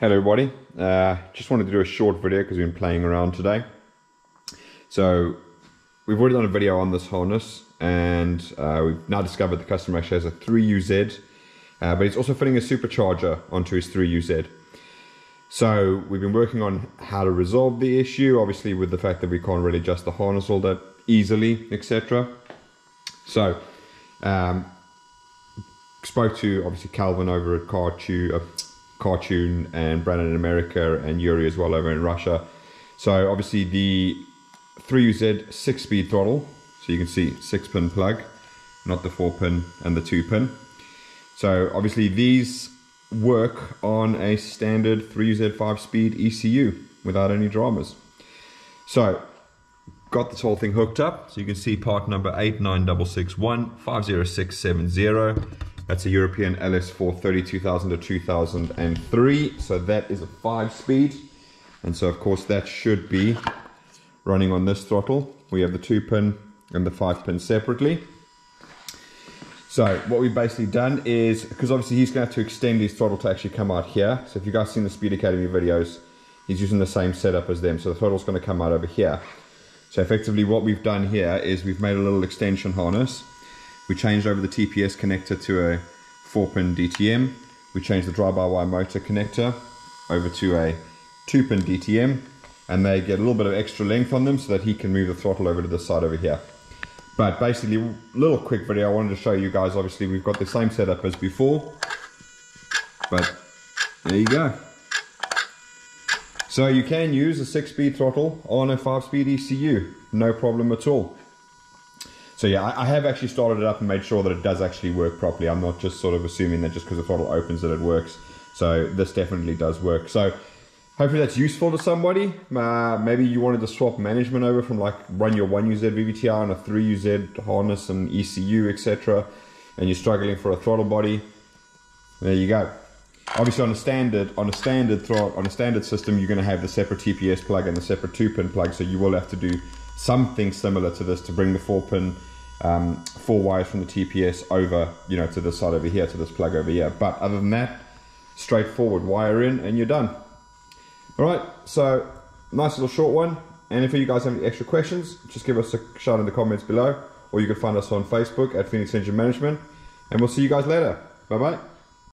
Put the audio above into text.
Hello everybody, uh, just wanted to do a short video because we've been playing around today. So we've already done a video on this harness and uh, we've now discovered the customer actually has a 3UZ uh, but he's also fitting a supercharger onto his 3UZ. So we've been working on how to resolve the issue, obviously with the fact that we can't really adjust the harness all that easily, etc. So um, spoke to obviously Calvin over at Cartu, uh, Cartoon and Brandon in America and Yuri as well over in Russia. So obviously the 3UZ six speed throttle. So you can see six pin plug, not the four pin and the two pin. So obviously these work on a standard 3UZ five speed ECU without any dramas. So got this whole thing hooked up. So you can see part number 89661 50670 that's a European LS430 2000 to 2003. So that is a five speed. And so of course that should be running on this throttle. We have the two pin and the five pin separately. So what we've basically done is, because obviously he's going to have to extend his throttle to actually come out here. So if you guys seen the Speed Academy videos, he's using the same setup as them. So the throttle's going to come out over here. So effectively what we've done here is we've made a little extension harness we changed over the TPS connector to a 4-pin DTM. We changed the drive-by-wire motor connector over to a 2-pin DTM and they get a little bit of extra length on them so that he can move the throttle over to the side over here. But basically, little quick video, I wanted to show you guys, obviously we've got the same setup as before, but there you go. So you can use a 6-speed throttle on a 5-speed ECU, no problem at all. So yeah, I, I, have actually started it up and made sure that it does actually work properly. I'm not just sort of assuming that just because the throttle opens that it works. So this definitely does work. So hopefully that's useful to somebody. Uh, maybe you wanted to swap management over from like run your 1UZ VVTi on a 3UZ harness and ECU, etc. And you're struggling for a throttle body. There you go. Obviously on a standard on a standard throttle on a standard system you're going to have the separate TPS plug and the separate two pin plug so you will have to do something similar to this to bring the four pin um, four wires from the TPS over, you know, to the side over here, to this plug over here. But other than that, straightforward wire in and you're done. All right, so nice little short one. And if you guys have any extra questions, just give us a shout in the comments below, or you can find us on Facebook at Phoenix Engine Management. And we'll see you guys later. Bye bye.